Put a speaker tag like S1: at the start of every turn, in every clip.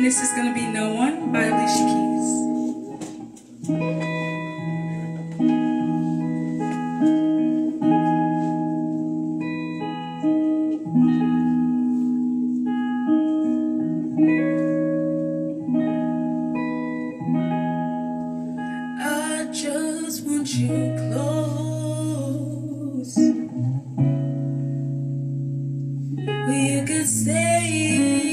S1: This is going to be no one by Alicia Keys. you could stay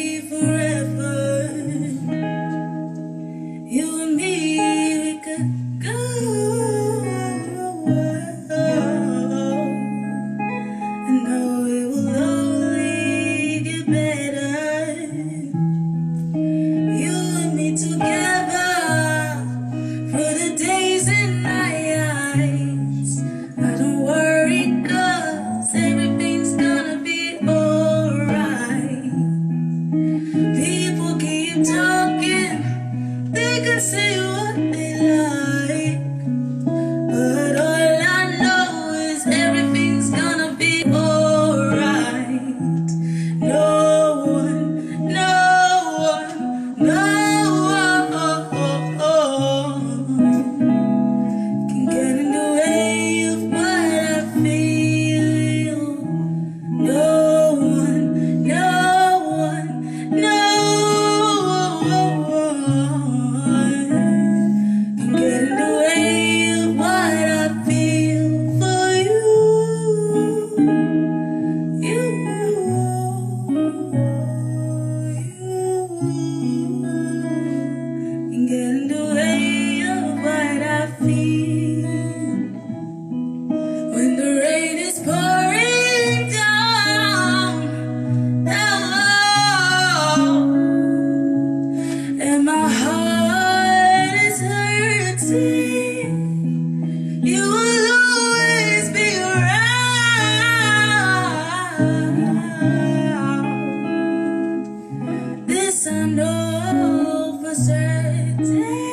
S1: Yes, I know for certain.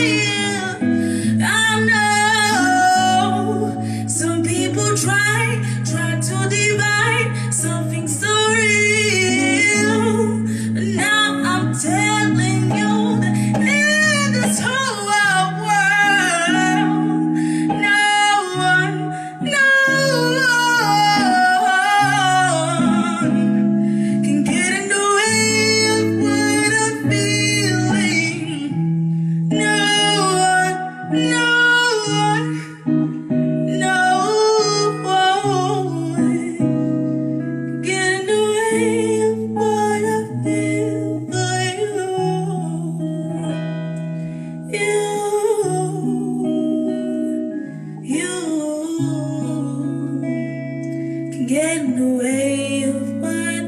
S1: you. get in the way of what